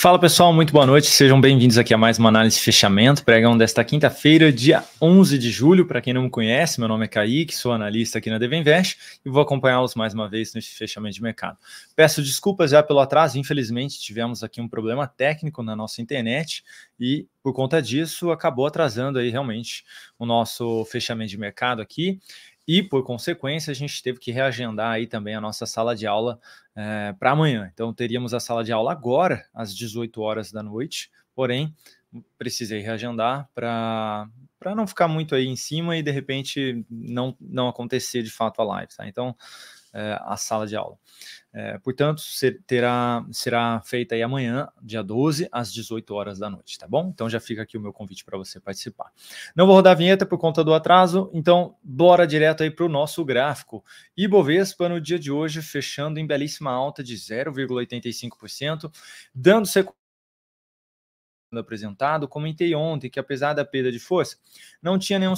Fala pessoal, muito boa noite, sejam bem-vindos aqui a mais uma análise de fechamento, pregão desta quinta-feira, dia 11 de julho. Para quem não me conhece, meu nome é Kaique, sou analista aqui na Devinvest e vou acompanhá-los mais uma vez neste fechamento de mercado. Peço desculpas já pelo atraso, infelizmente tivemos aqui um problema técnico na nossa internet e por conta disso acabou atrasando aí realmente o nosso fechamento de mercado aqui e por consequência a gente teve que reagendar aí também a nossa sala de aula é, para amanhã. Então teríamos a sala de aula agora às 18 horas da noite, porém precisei reagendar para para não ficar muito aí em cima e de repente não não acontecer de fato a live, tá? Então a sala de aula. É, portanto, ser, terá, será feita aí amanhã, dia 12, às 18 horas da noite, tá bom? Então já fica aqui o meu convite para você participar. Não vou rodar a vinheta por conta do atraso, então bora direto aí para o nosso gráfico. Ibovespa no dia de hoje fechando em belíssima alta de 0,85%, dando sequência apresentado, comentei ontem que apesar da perda de força, não tinha nenhum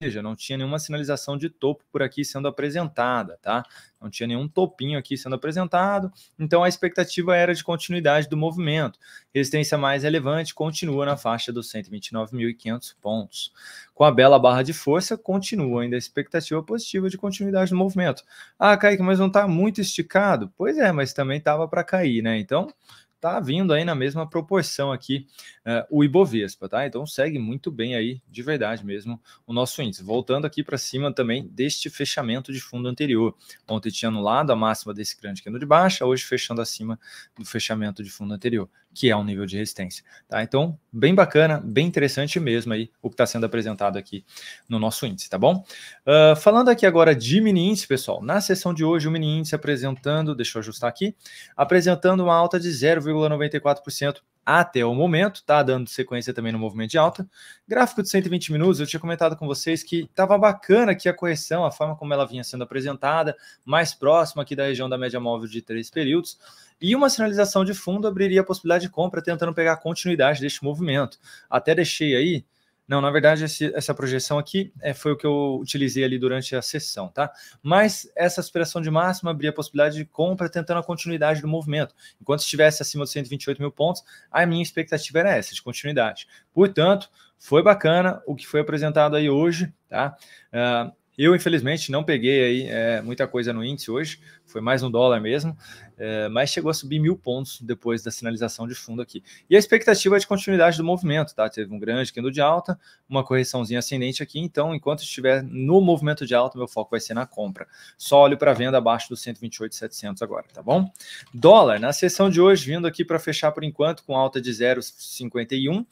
seja, não tinha nenhuma sinalização de topo por aqui sendo apresentada, tá? Não tinha nenhum topinho aqui sendo apresentado, então a expectativa era de continuidade do movimento. Resistência mais relevante continua na faixa dos 129.500 pontos. Com a bela barra de força, continua ainda a expectativa positiva de continuidade do movimento. Ah, Kaique, mas não está muito esticado? Pois é, mas também estava para cair, né? Então, tá vindo aí na mesma proporção aqui uh, o Ibovespa, tá? Então segue muito bem aí, de verdade mesmo, o nosso índice. Voltando aqui para cima também deste fechamento de fundo anterior. Ontem tinha anulado a máxima desse grande candle de baixa, hoje fechando acima do fechamento de fundo anterior, que é um nível de resistência, tá? Então, bem bacana, bem interessante mesmo aí o que está sendo apresentado aqui no nosso índice, tá bom? Uh, falando aqui agora de mini índice, pessoal, na sessão de hoje o mini índice apresentando, deixa eu ajustar aqui, apresentando uma alta de 0, 0,94% até o momento, tá dando sequência também no movimento de alta. Gráfico de 120 minutos, eu tinha comentado com vocês que estava bacana aqui a correção, a forma como ela vinha sendo apresentada, mais próxima aqui da região da média móvel de três períodos. E uma sinalização de fundo abriria a possibilidade de compra, tentando pegar a continuidade deste movimento. Até deixei aí não, na verdade, esse, essa projeção aqui é, foi o que eu utilizei ali durante a sessão, tá? Mas essa aspiração de máxima abria a possibilidade de compra tentando a continuidade do movimento. Enquanto estivesse acima dos 128 mil pontos, a minha expectativa era essa, de continuidade. Portanto, foi bacana o que foi apresentado aí hoje, tá? Uh, eu, infelizmente, não peguei aí é, muita coisa no índice hoje, foi mais um dólar mesmo, é, mas chegou a subir mil pontos depois da sinalização de fundo aqui. E a expectativa é de continuidade do movimento, tá? Teve um grande candle de alta, uma correçãozinha ascendente aqui, então, enquanto estiver no movimento de alta, meu foco vai ser na compra. Só olho para venda abaixo dos 128,700 agora, tá bom? Dólar, na sessão de hoje, vindo aqui para fechar por enquanto com alta de 0,51,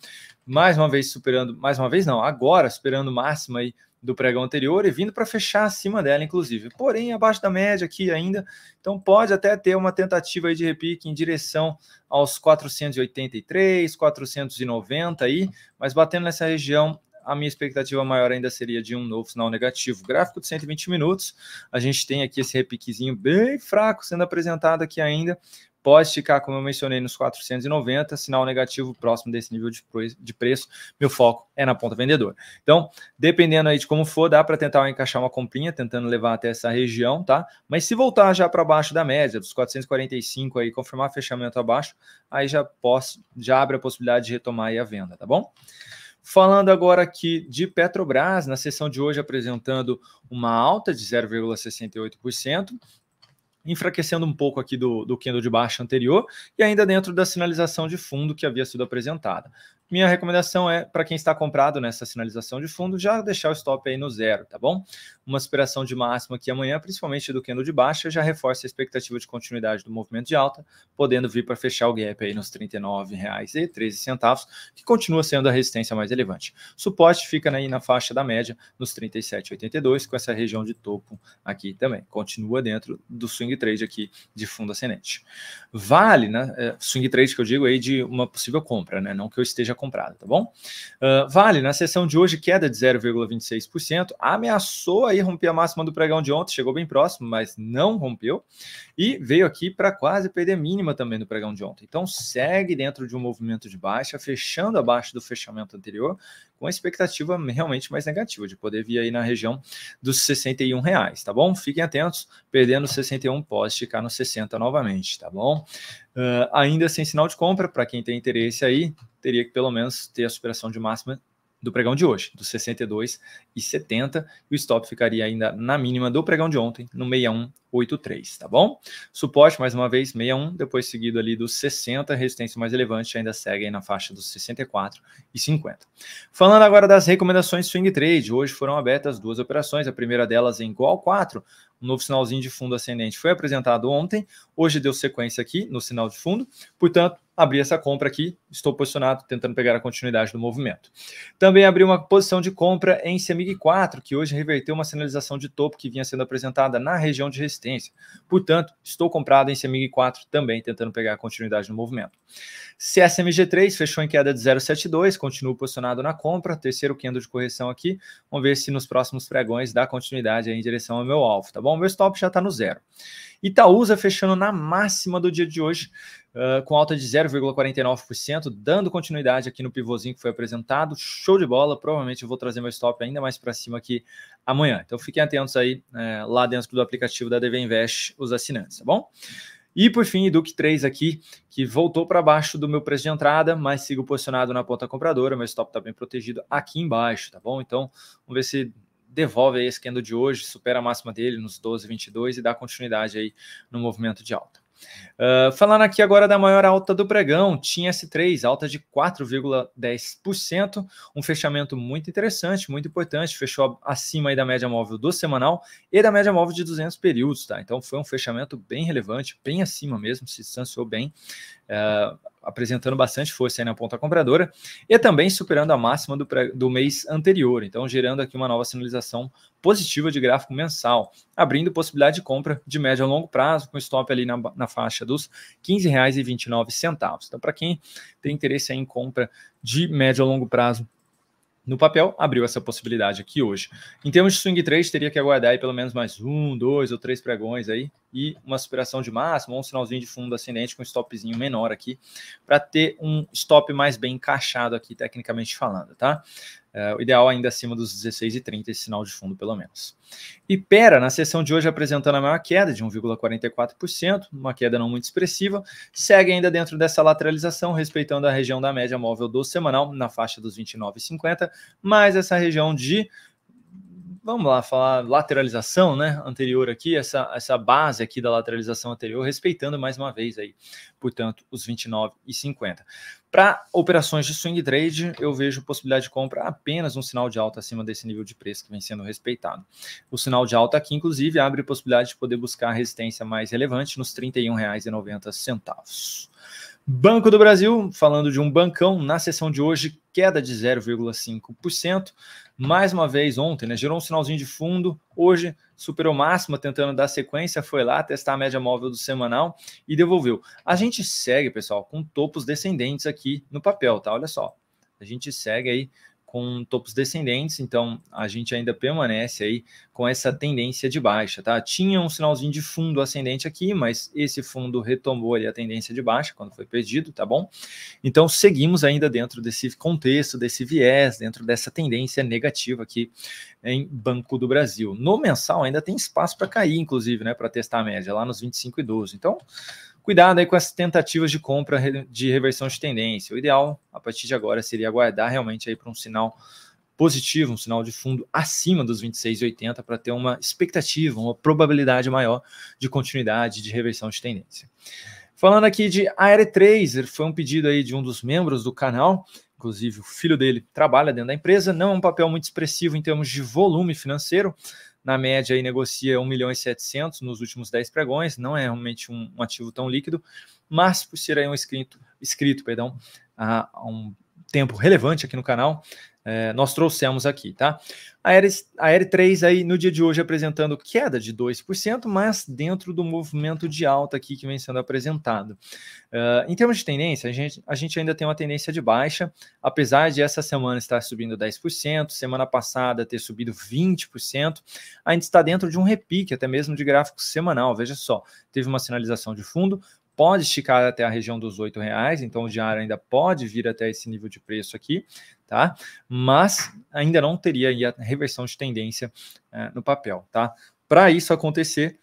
mais uma vez superando, mais uma vez não, agora superando máxima aí do pregão anterior e vindo para fechar acima dela, inclusive. Porém, abaixo da média aqui ainda. Então, pode até ter uma tentativa de repique em direção aos 483, 490 aí, mas batendo nessa região, a minha expectativa maior ainda seria de um novo sinal negativo. Gráfico de 120 minutos, a gente tem aqui esse repiquezinho bem fraco sendo apresentado aqui ainda, pode ficar, como eu mencionei, nos 490, sinal negativo próximo desse nível de, de preço. Meu foco é na ponta vendedora. Então, dependendo aí de como for, dá para tentar encaixar uma comprinha, tentando levar até essa região, tá? Mas se voltar já para baixo da média, dos 445 aí, confirmar fechamento abaixo, aí já posso, já abre a possibilidade de retomar aí a venda, tá bom? Falando agora aqui de Petrobras, na sessão de hoje apresentando uma alta de 0,68%, enfraquecendo um pouco aqui do, do candle de baixa anterior e ainda dentro da sinalização de fundo que havia sido apresentada. Minha recomendação é, para quem está comprado nessa sinalização de fundo, já deixar o stop aí no zero, tá bom? Uma aspiração de máxima aqui amanhã, principalmente do candle de baixa, já reforça a expectativa de continuidade do movimento de alta, podendo vir para fechar o gap aí nos R$ 39,13, que continua sendo a resistência mais relevante. Suporte fica aí na faixa da média, nos 37,82, com essa região de topo aqui também. Continua dentro do swing trade aqui de fundo ascendente. Vale, né? É, swing trade que eu digo aí de uma possível compra, né? Não que eu esteja comprada, tá bom? Uh, vale, na sessão de hoje, queda de 0,26%, ameaçou aí romper a máxima do pregão de ontem, chegou bem próximo, mas não rompeu, e veio aqui para quase perder mínima também do pregão de ontem. Então segue dentro de um movimento de baixa, fechando abaixo do fechamento anterior, com a expectativa realmente mais negativa, de poder vir aí na região dos 61 reais, tá bom? Fiquem atentos, perdendo 61 pode ficar no 60 novamente, tá bom? Uh, ainda sem sinal de compra, para quem tem interesse aí, teria que pelo menos ter a superação de máxima do pregão de hoje, dos 62 e 70, e o stop ficaria ainda na mínima do pregão de ontem, no 6183, tá bom? Suporte, mais uma vez, 61, depois seguido ali dos 60, resistência mais relevante ainda segue aí na faixa dos 64 e 50. Falando agora das recomendações swing trade, hoje foram abertas duas operações, a primeira delas em igual 4, um novo sinalzinho de fundo ascendente foi apresentado ontem, hoje deu sequência aqui no sinal de fundo, portanto, abri essa compra aqui, estou posicionado tentando pegar a continuidade do movimento. Também abri uma posição de compra em CEMIG 4, que hoje reverteu uma sinalização de topo que vinha sendo apresentada na região de resistência. Portanto, estou comprado em CEMIG 4 também tentando pegar a continuidade do movimento. CSMG3 fechou em queda de 0,72, continua posicionado na compra, terceiro candle de correção aqui. Vamos ver se nos próximos pregões dá continuidade em direção ao meu alvo, tá bom? Meu stop já está no zero. Itaúsa fechando na máxima do dia de hoje, uh, com alta de 0,49%, dando continuidade aqui no pivôzinho que foi apresentado. Show de bola, provavelmente eu vou trazer meu stop ainda mais para cima aqui amanhã. Então fiquem atentos aí uh, lá dentro do aplicativo da DV Invest, os assinantes, tá bom? E por fim, Duke 3 aqui, que voltou para baixo do meu preço de entrada, mas sigo posicionado na ponta compradora, meu stop está bem protegido aqui embaixo, tá bom? Então, vamos ver se devolve aí esse candle de hoje, supera a máxima dele nos 12,22 e dá continuidade aí no movimento de alta. Uh, falando aqui agora da maior alta do pregão, tinha S3, alta de 4,10%, um fechamento muito interessante, muito importante, fechou acima da média móvel do semanal e da média móvel de 200 períodos, tá? Então foi um fechamento bem relevante, bem acima mesmo, se distanciou bem. Uh, apresentando bastante força na ponta compradora e também superando a máxima do, do mês anterior, então gerando aqui uma nova sinalização positiva de gráfico mensal, abrindo possibilidade de compra de médio a longo prazo, com stop ali na, na faixa dos R$ 15,29. Então, para quem tem interesse em compra de médio a longo prazo no papel, abriu essa possibilidade aqui hoje. Em termos de swing trade, teria que aguardar aí pelo menos mais um, dois ou três pregões aí e uma superação de máximo, um sinalzinho de fundo ascendente com stopzinho menor aqui, para ter um stop mais bem encaixado aqui, tecnicamente falando, tá? É, o ideal ainda acima dos 16,30, esse sinal de fundo, pelo menos. E Pera, na sessão de hoje, apresentando a maior queda de 1,44%, uma queda não muito expressiva, segue ainda dentro dessa lateralização, respeitando a região da média móvel do semanal, na faixa dos 29,50, mais essa região de vamos lá, falar lateralização, né, anterior aqui, essa, essa base aqui da lateralização anterior, respeitando mais uma vez aí, portanto, os 29 e 50. Para operações de swing trade, eu vejo possibilidade de compra apenas um sinal de alta acima desse nível de preço que vem sendo respeitado. O sinal de alta aqui, inclusive, abre possibilidade de poder buscar resistência mais relevante nos R$ 31,90. Banco do Brasil, falando de um bancão, na sessão de hoje, queda de 0,5%. Mais uma vez ontem, né, gerou um sinalzinho de fundo, hoje superou máxima, tentando dar sequência, foi lá testar a média móvel do semanal e devolveu. A gente segue, pessoal, com topos descendentes aqui no papel, tá? Olha só. A gente segue aí com topos descendentes, então a gente ainda permanece aí com essa tendência de baixa, tá? Tinha um sinalzinho de fundo ascendente aqui, mas esse fundo retomou ali a tendência de baixa quando foi perdido, tá bom? Então seguimos ainda dentro desse contexto, desse viés, dentro dessa tendência negativa aqui em Banco do Brasil. No mensal ainda tem espaço para cair, inclusive, né, para testar a média lá nos 25 e 12. Então, Cuidado aí com as tentativas de compra de reversão de tendência. O ideal, a partir de agora, seria aguardar realmente aí para um sinal positivo, um sinal de fundo acima dos 26,80 para ter uma expectativa, uma probabilidade maior de continuidade de reversão de tendência. Falando aqui de Air Tracer, foi um pedido aí de um dos membros do canal, inclusive o filho dele trabalha dentro da empresa, não é um papel muito expressivo em termos de volume financeiro, na média aí negocia 1 milhão e 700 nos últimos 10 pregões, não é realmente um, um ativo tão líquido, mas por ser aí um escrito, escrito perdão, há, um tempo relevante aqui no canal, é, nós trouxemos aqui, tá? A R3 aí no dia de hoje apresentando queda de 2%, mas dentro do movimento de alta aqui que vem sendo apresentado. Uh, em termos de tendência, a gente, a gente ainda tem uma tendência de baixa, apesar de essa semana estar subindo 10%, semana passada ter subido 20%, ainda está dentro de um repique, até mesmo de gráfico semanal. Veja só, teve uma sinalização de fundo, pode esticar até a região dos R$ reais, então o diário ainda pode vir até esse nível de preço aqui, tá? Mas ainda não teria a reversão de tendência é, no papel, tá? Para isso acontecer,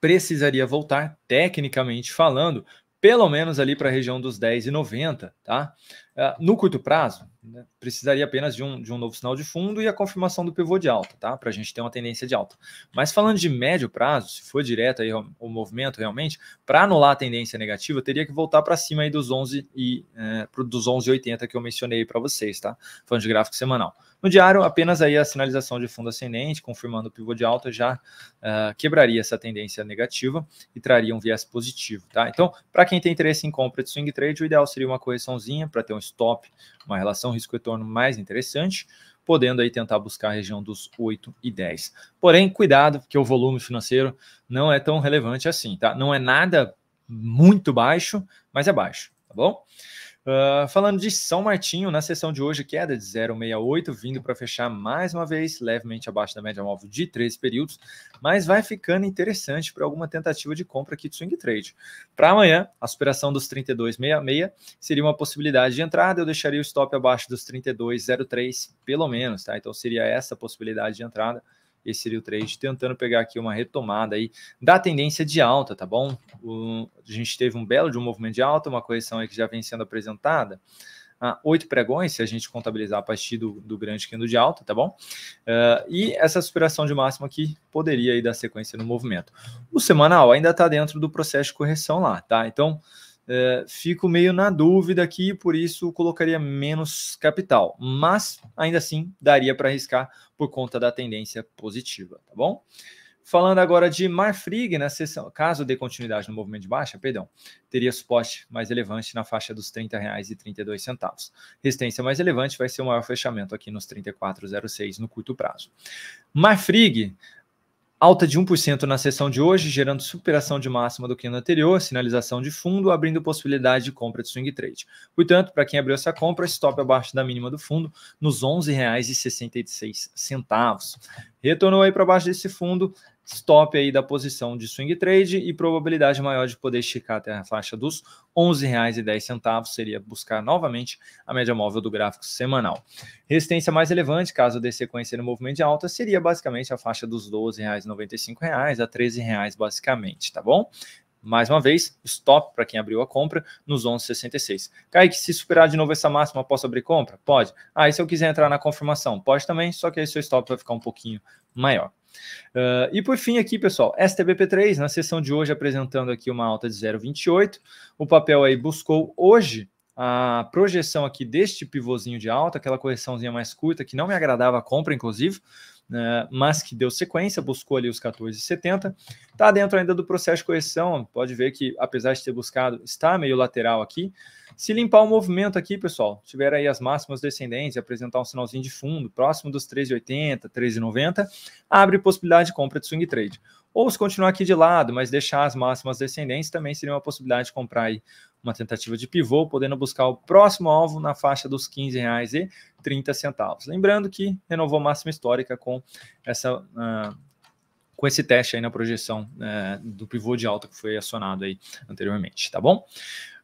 precisaria voltar, tecnicamente falando, pelo menos ali para a região dos 10,90, tá? Uh, no curto prazo, né, precisaria apenas de um, de um novo sinal de fundo e a confirmação do pivô de alta, tá? Para a gente ter uma tendência de alta. Mas falando de médio prazo, se for direto aí o, movimento realmente, para anular a tendência negativa, teria que voltar para cima aí dos 11 e é, dos 11,80 que eu mencionei para vocês, tá? Falando de gráfico semanal. No diário, apenas aí a sinalização de fundo ascendente, confirmando o pivô de alta, já uh, quebraria essa tendência negativa e traria um viés positivo, tá? Então, para quem tem interesse em compra de swing trade, o ideal seria uma correçãozinha para ter um stop, uma relação risco-retorno mais interessante, podendo aí tentar buscar a região dos 8 e 10. Porém, cuidado, porque o volume financeiro não é tão relevante assim, tá? Não é nada muito baixo, mas é baixo, tá bom? Uh, falando de São Martinho, na sessão de hoje, queda de 0,68, vindo para fechar mais uma vez, levemente abaixo da média móvel de 13 períodos, mas vai ficando interessante para alguma tentativa de compra aqui de swing trade. Para amanhã, a superação dos 32,66 seria uma possibilidade de entrada, eu deixaria o stop abaixo dos 32,03, pelo menos, tá? Então seria essa a possibilidade de entrada esse seria o trade, tentando pegar aqui uma retomada aí da tendência de alta, tá bom? O, a gente teve um belo de um movimento de alta, uma correção aí que já vem sendo apresentada. Ah, oito pregões, se a gente contabilizar a partir do, do grande candle de alta, tá bom? Uh, e essa superação de máxima aqui poderia aí dar sequência no movimento. O semanal ainda está dentro do processo de correção lá, tá? Então, é, fico meio na dúvida aqui, por isso colocaria menos capital, mas ainda assim daria para arriscar por conta da tendência positiva, tá bom? Falando agora de Marfrig, na sessão, caso dê continuidade no movimento de baixa, perdão, teria suporte mais relevante na faixa dos R$ 30,32. Resistência mais relevante vai ser o maior fechamento aqui nos 34,06 no curto prazo. Marfrig Alta de 1% na sessão de hoje, gerando superação de máxima do que no anterior, sinalização de fundo, abrindo possibilidade de compra de swing trade. Portanto, para quem abriu essa compra, stop abaixo da mínima do fundo, nos R$ 11,66. Retornou aí para baixo desse fundo, stop aí da posição de swing trade e probabilidade maior de poder esticar até a faixa dos R$ 11,10 seria buscar novamente a média móvel do gráfico semanal. Resistência mais relevante, caso dê sequência no movimento de alta, seria basicamente a faixa dos R$ 12,95 a R$ 13,00 basicamente, tá bom? Mais uma vez, stop para quem abriu a compra nos 11,66. Kaique, se superar de novo essa máxima, posso abrir compra? Pode. Ah, e se eu quiser entrar na confirmação? Pode também, só que aí seu stop vai ficar um pouquinho maior. Uh, e por fim aqui, pessoal, STBP3, na sessão de hoje, apresentando aqui uma alta de 0,28. O papel aí buscou hoje a projeção aqui deste pivôzinho de alta, aquela correçãozinha mais curta, que não me agradava a compra, inclusive, né, mas que deu sequência, buscou ali os 14,70. Está dentro ainda do processo de correção, pode ver que, apesar de ter buscado, está meio lateral aqui. Se limpar o movimento aqui, pessoal, tiver aí as máximas descendentes, apresentar um sinalzinho de fundo próximo dos 13,80, 13,90, abre possibilidade de compra de swing trade. Ou se continuar aqui de lado, mas deixar as máximas descendentes, também seria uma possibilidade de comprar aí uma tentativa de pivô, podendo buscar o próximo alvo na faixa dos R$ 15,30. Lembrando que renovou máxima histórica com essa uh, com esse teste aí na projeção uh, do pivô de alta que foi acionado aí anteriormente, tá bom?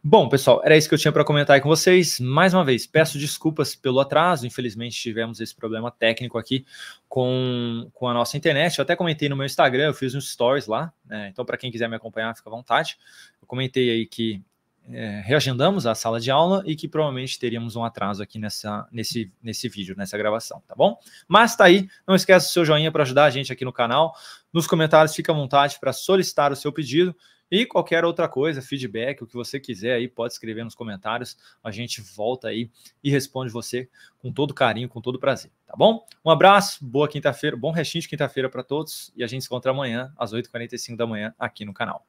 Bom, pessoal, era isso que eu tinha para comentar aí com vocês. Mais uma vez, peço desculpas pelo atraso. Infelizmente, tivemos esse problema técnico aqui com, com a nossa internet. Eu até comentei no meu Instagram, eu fiz uns stories lá. Né? Então, para quem quiser me acompanhar, fica à vontade. Eu comentei aí que é, reagendamos a sala de aula e que provavelmente teríamos um atraso aqui nessa, nesse, nesse vídeo, nessa gravação, tá bom? Mas tá aí, não esqueça do seu joinha para ajudar a gente aqui no canal. Nos comentários, fica à vontade para solicitar o seu pedido e qualquer outra coisa, feedback, o que você quiser aí, pode escrever nos comentários. A gente volta aí e responde você com todo carinho, com todo prazer, tá bom? Um abraço, boa quinta-feira, bom restinho de quinta-feira para todos e a gente se encontra amanhã às 8h45 da manhã aqui no canal.